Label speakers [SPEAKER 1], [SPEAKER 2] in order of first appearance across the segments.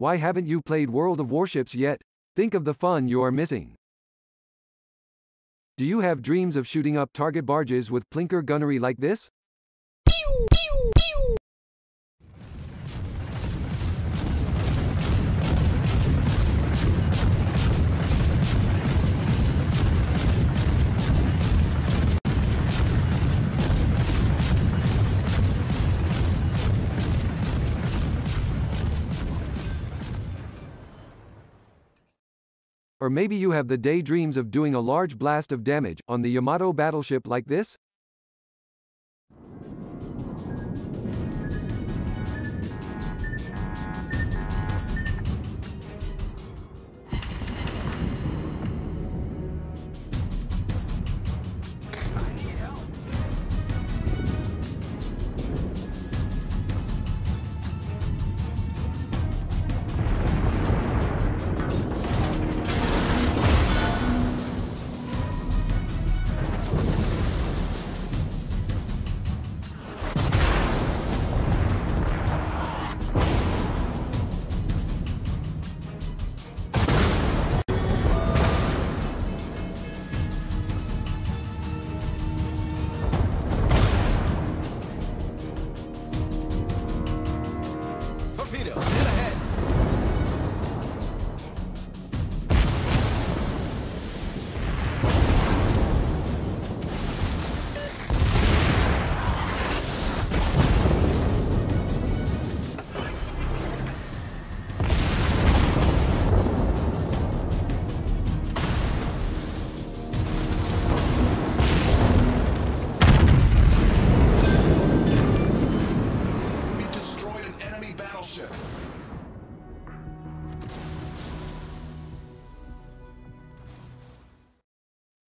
[SPEAKER 1] Why haven't you played World of Warships yet? Think of the fun you are missing. Do you have dreams of shooting up target barges with plinker gunnery like this? Or maybe you have the daydreams of doing a large blast of damage on the Yamato battleship like this?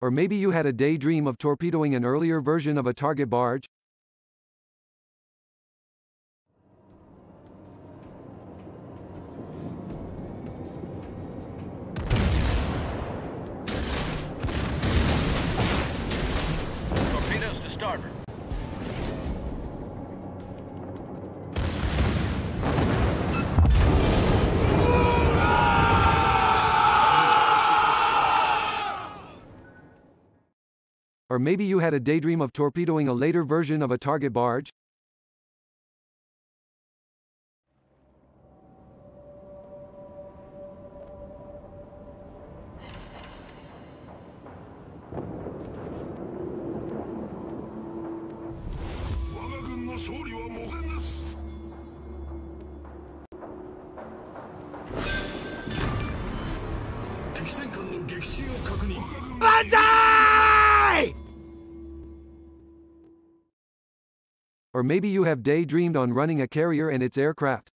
[SPEAKER 1] Or maybe you had a daydream of torpedoing an earlier version of a target barge? Or maybe you had a daydream of torpedoing a later version of a target barge? Or maybe you have daydreamed on running a carrier and its aircraft?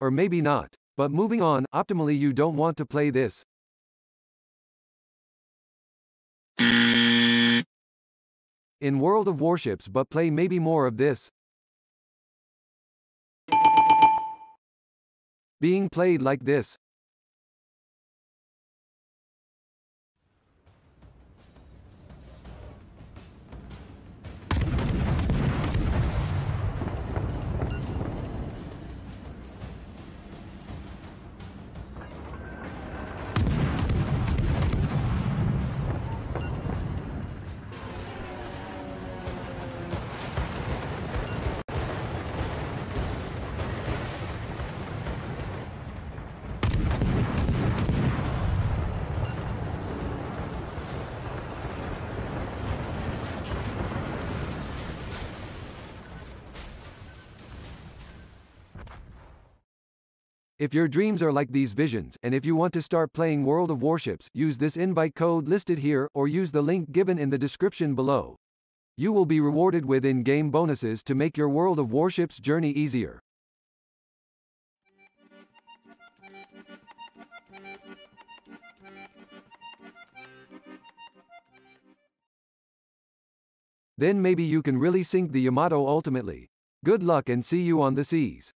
[SPEAKER 1] Or maybe not. But moving on, optimally you don't want to play this. In World of Warships but play maybe more of this. Being played like this. If your dreams are like these visions, and if you want to start playing World of Warships, use this invite code listed here or use the link given in the description below. You will be rewarded with in-game bonuses to make your World of Warships journey easier. Then maybe you can really sink the Yamato ultimately. Good luck and see you on the seas.